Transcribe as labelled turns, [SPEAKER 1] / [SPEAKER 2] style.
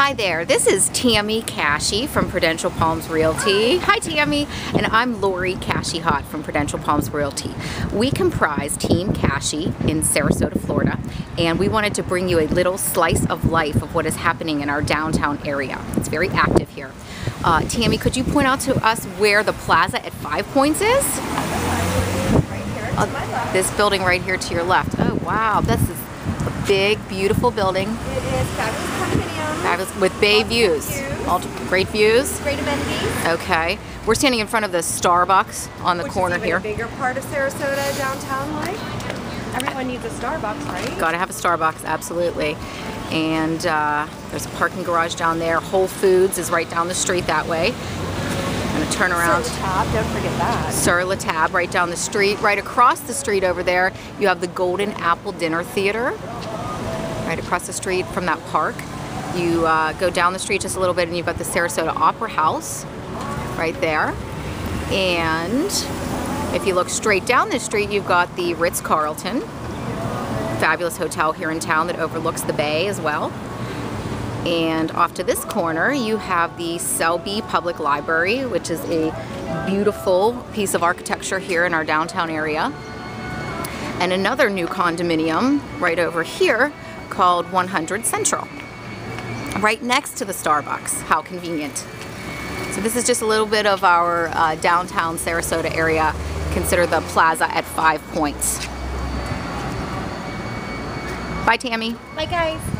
[SPEAKER 1] Hi there, this is Tammy Cashi from Prudential Palms Realty. Hi Tammy, and I'm Lori Cashi Hot from Prudential Palms Realty. We comprise Team Cashi in Sarasota, Florida, and we wanted to bring you a little slice of life of what is happening in our downtown area. It's very active here. Uh, Tammy, could you point out to us where the plaza at Five Points is?
[SPEAKER 2] Right here to my left.
[SPEAKER 1] This building right here to your left. Oh wow, this is big, beautiful building.
[SPEAKER 2] It is fabulous condominium.
[SPEAKER 1] Fabulous, with bay views.
[SPEAKER 2] views.
[SPEAKER 1] Great views.
[SPEAKER 2] Great amenities.
[SPEAKER 1] Okay. We're standing in front of the Starbucks on the
[SPEAKER 2] which
[SPEAKER 1] corner here.
[SPEAKER 2] a bigger part of Sarasota downtown like. Everyone needs a Starbucks, right?
[SPEAKER 1] Got to have a Starbucks, absolutely. And uh, there's a parking garage down there. Whole Foods is right down the street that way. I'm gonna turn around.
[SPEAKER 2] Sur La Table, don't forget that.
[SPEAKER 1] Sur La Table right down the street. Right across the street over there, you have the Golden Apple Dinner Theater. Right across the street from that park. You uh, go down the street just a little bit and you've got the Sarasota Opera House right there. And if you look straight down the street, you've got the Ritz Carlton, fabulous hotel here in town that overlooks the bay as well. And off to this corner, you have the Selby Public Library, which is a beautiful piece of architecture here in our downtown area. And another new condominium right over here called 100 Central, right next to the Starbucks. How convenient. So this is just a little bit of our uh, downtown Sarasota area. Consider the plaza at Five Points. Bye, Tammy.
[SPEAKER 2] Bye guys.